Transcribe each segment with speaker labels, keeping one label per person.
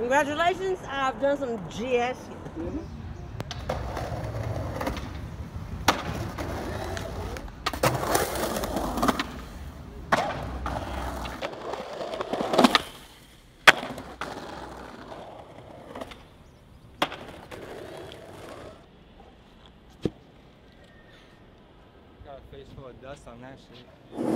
Speaker 1: Congratulations, I've done some GS.
Speaker 2: Got a face full of dust on that shit.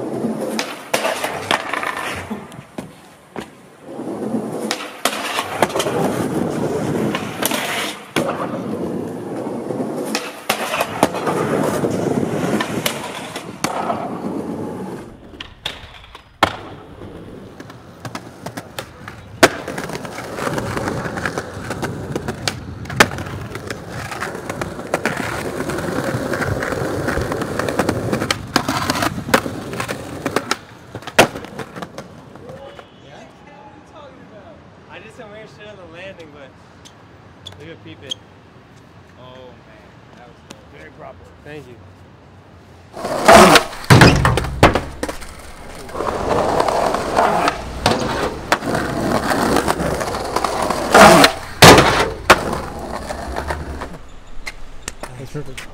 Speaker 3: 走走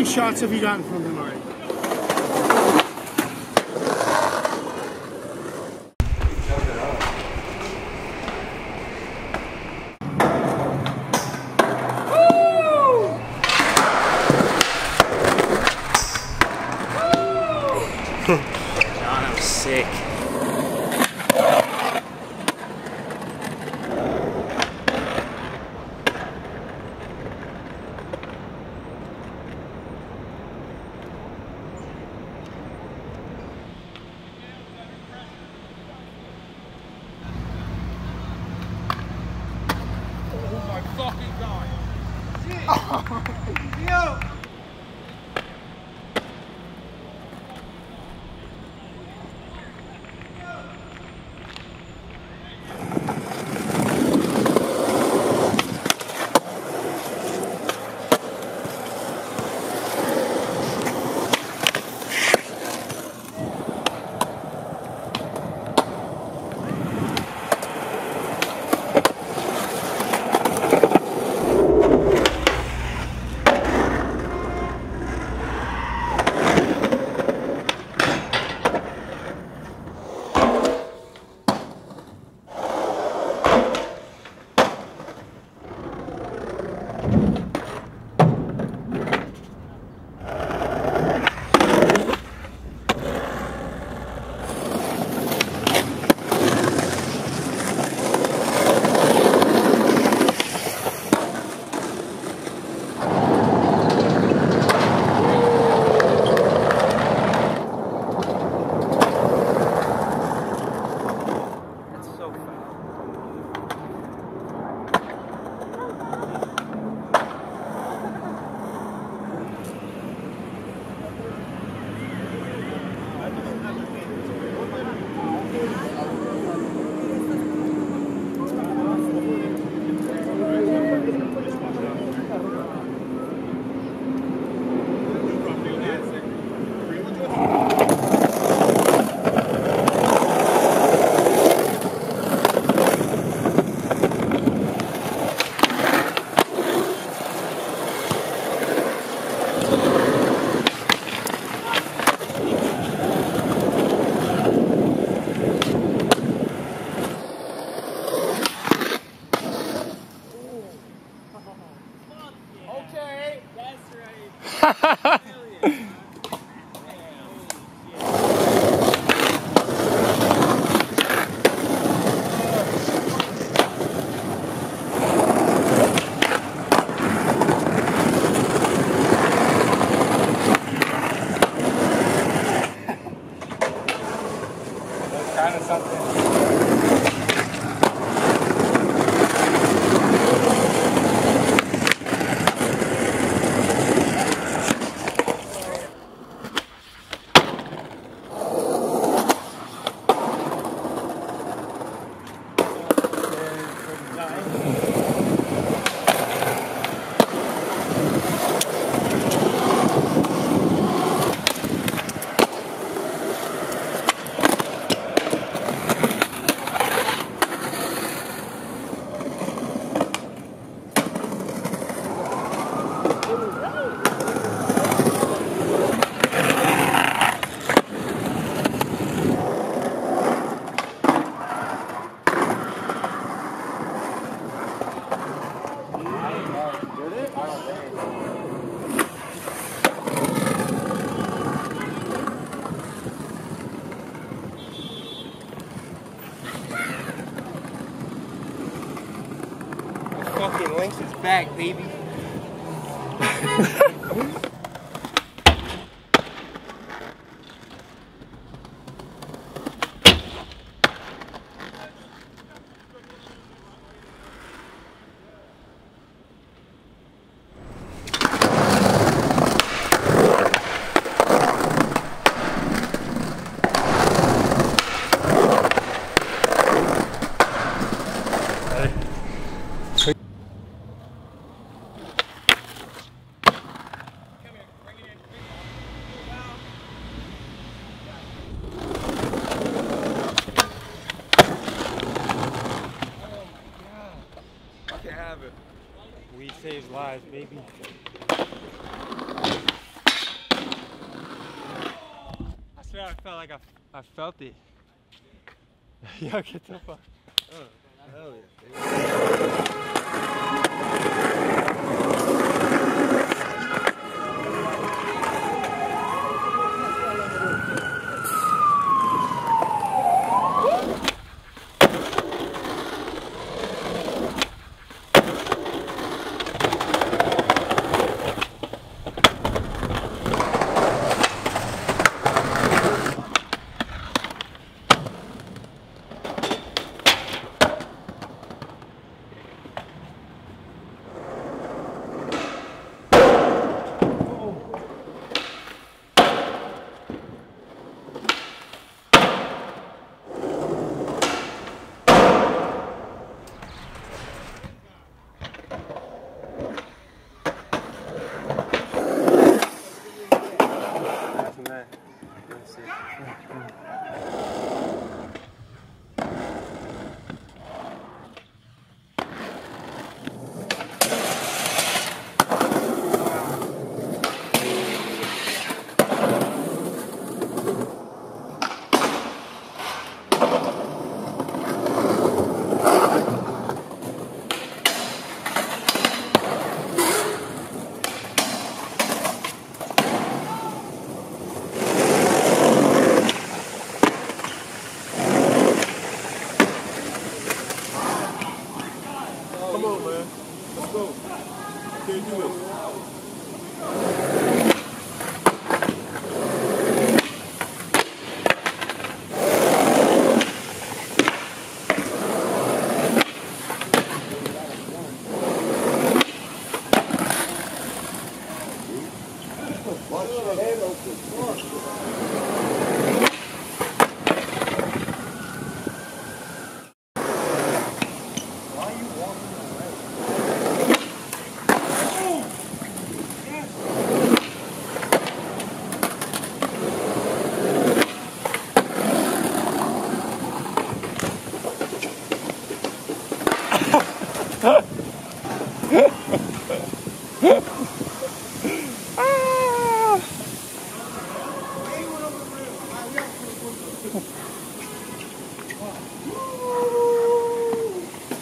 Speaker 3: many, shots have you gotten from him already? Yo! Back, baby. Baby. I swear I felt like I, I felt it. Yo, get the fuck.
Speaker 4: Oh, hell yeah.
Speaker 3: Let's see.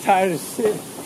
Speaker 3: Tired of shit.